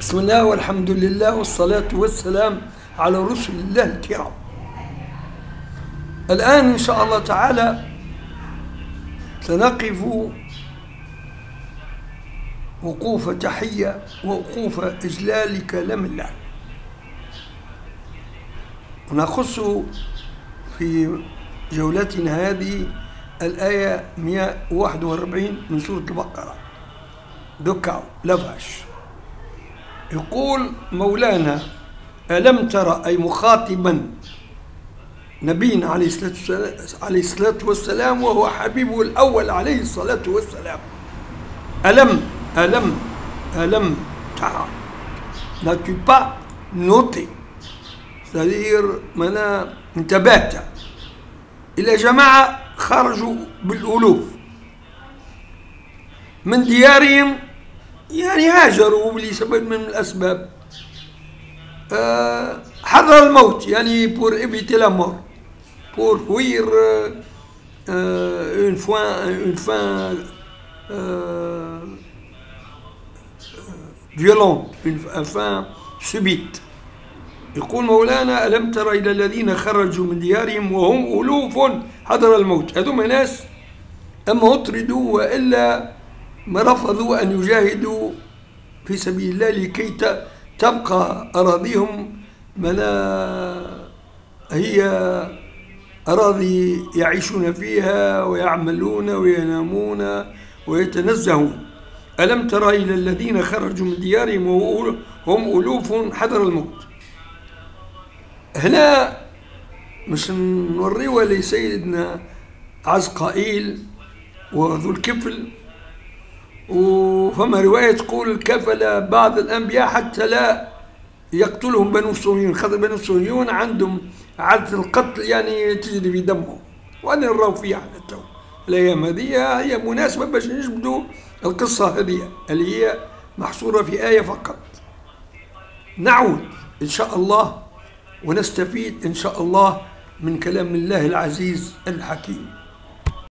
بسم الله والحمد لله والصلاة والسلام على رسل الله الكرام. الآن إن شاء الله تعالى سنقف وقوف تحية ووقوف إجلال كلام الله. ونخص في جولتنا هذه الآية 141 من سورة البقرة. دكاو لفش يقول مولانا ألم ترى أي مخاطبا نبينا عليه الصلاة والسلام, وهو حبيبه الأول عليه الصلاة والسلام؟ ألم ألم ألم ترى n'as-tu pas noté? C'est-à-dire معناها انتبهت. إلى جماعة خرجوا بالألوف من ديارهم يعني هاجروا لسبب من الأسباب. أه الموت يعني la mort. Pour fuir euh, une fin, une fin euh, violente une fin subite. يقول مولانا ألم تر إلى الذين خرجوا من ديارهم وهم ألوف حضر الموت؟ هذوما ناس أما أطردوا وإلا رفضوا أن يجاهدوا في سبيل الله لكي تبقى أراضيهم ملا هي أراضي يعيشون فيها ويعملون وينامون ويتنزهون. ألم تر إلى الذين خرجوا من ديارهم وهم ألوف حذر الموت. هنا مش نوريه لسيدنا عزقائيل وذو الكفل وفما رواية تقول كفل بعض الأنبياء حتى لا يقتلهم بنو الصهيون خاطر بنو الصهيون عندهم عادة القتل يعني تجري في دمهم. وأنا نراو فيها على التو الأيام هذه هي مناسبة باش نجبدوا القصة هذه اللي هي محصورة في آية فقط. نعود إن شاء الله ونستفيد إن شاء الله من كلام الله العزيز الحكيم.